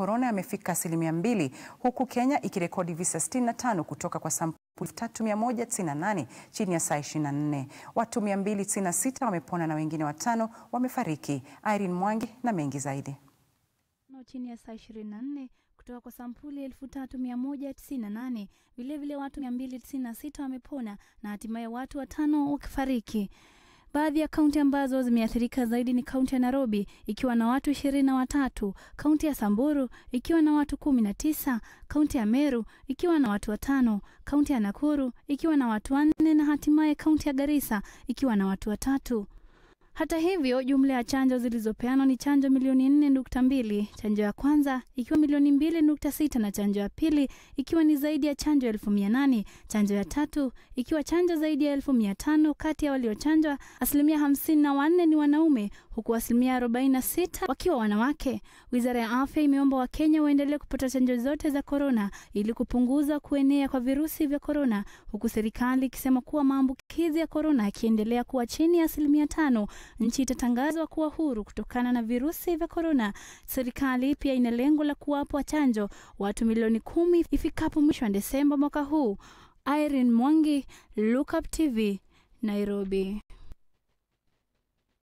korona yamefika asilimia mbili huku Kenya ikirekodi visa 65 kutoka kwa sampuli 3198 chini ya saa 24. Watu 296 wamepona na wengine watano wamefariki. Irene Mwangi na mengi zaidi. chini ya saa 24 kutoka kwa sampuli 3198. Vilevile watu 296 wamepona na hatimaye watu watano wakifariki. Baadhi ya kaunti ambazo zimeathirika zaidi ni kaunti ya Nairobi ikiwa na watu ishirini na watatu, kaunti ya Samburu ikiwa na watu kumi na tisa, kaunti ya Meru ikiwa na watu watano, kaunti ya Nakuru ikiwa na watu wanne na hatimaye kaunti ya Garissa ikiwa na watu watatu. Hata hivyo, jumla ya chanjo zilizopeanwa ni chanjo milioni nne nukta mbili, chanjo ya kwanza ikiwa milioni mbili nukta sita na chanjo ya pili ikiwa ni zaidi ya chanjo elfu mia nane chanjo ya tatu ikiwa chanjo zaidi ya elfu mia tano Kati ya waliochanjwa asilimia hamsini na wanne ni wanaume huku asilimia arobaini na sita wakiwa wanawake. Wizara ya afya imeomba Wakenya waendelee kupata chanjo zote za korona ili kupunguza kuenea kwa virusi vya korona, huku serikali ikisema kuwa maambukizi ya korona yakiendelea kuwa chini ya asilimia tano nchi itatangazwa kuwa huru kutokana na virusi vya korona. Serikali pia ina lengo la kuwapa chanjo watu milioni kumi ifikapo mwisho wa Desemba mwaka huu. Irene Mwangi, Lookup TV, Nairobi.